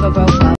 Chicago, bro.